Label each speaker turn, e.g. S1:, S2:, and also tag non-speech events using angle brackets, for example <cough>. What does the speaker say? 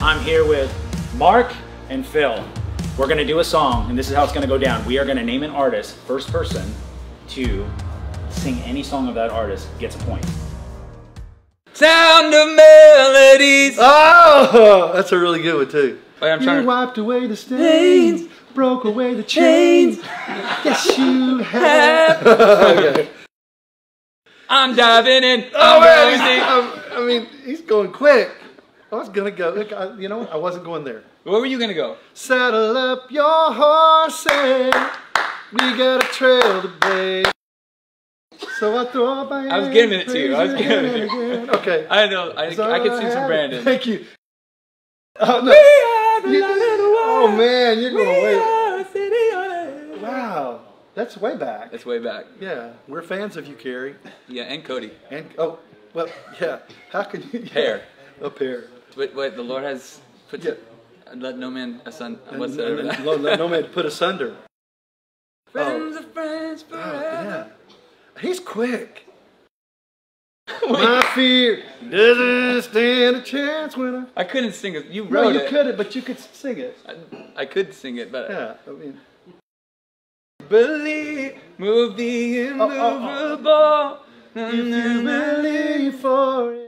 S1: I'm here with Mark and Phil. We're gonna do a song, and this is how it's gonna go down. We are gonna name an artist, first person, to sing any song of that artist gets a point.
S2: Sound of melodies.
S3: Oh, that's a really good one too.
S2: Wait, I'm
S3: you
S2: trying to-
S3: wiped away the stains, broke away the chains. yes, you <laughs> have. okay.
S2: I'm diving in.
S3: Oh
S2: I'm
S3: man,
S2: going
S3: he's,
S2: deep.
S3: I'm- I mean, he's going quick. I was gonna go. Look, I, you know what? I wasn't going there.
S2: Where were you gonna go?
S3: Saddle up your horses. We got a trail to blaze. So I throw up my
S2: I was giving it to you. I was giving it to you. <laughs>
S3: Okay.
S2: I know. I,
S3: So
S2: I could sing some
S3: have-
S2: Brandon.
S3: Thank you. Oh, no.
S2: We are the
S3: You- oh man, you're going way.
S2: are a city on it.
S3: Wow, that's way back.
S2: That's way back.
S3: Yeah, we're fans of you, Carrie.
S2: Yeah, and Cody.
S3: And oh, well, yeah. How can you?
S2: Hair. <laughs>
S3: A pair.
S2: Wait, wait. The Lord has put.
S3: Yeah.
S2: Let no man asunder. What's
S3: and-
S2: that?
S3: no, no, no man put asunder. <laughs>
S2: Friends oh. of friends
S3: Oh, yeah. He's quick. <laughs> My fear doesn't stand a chance when I.
S2: I couldn't sing it. You wrote No,
S3: you
S2: it.
S3: couldn't, but you could sing it.
S2: I, I could sing it, but
S3: Yeah, I mean,
S2: believe, move the oh,
S3: oh. oh.
S2: immovable.
S3: if you believe for it.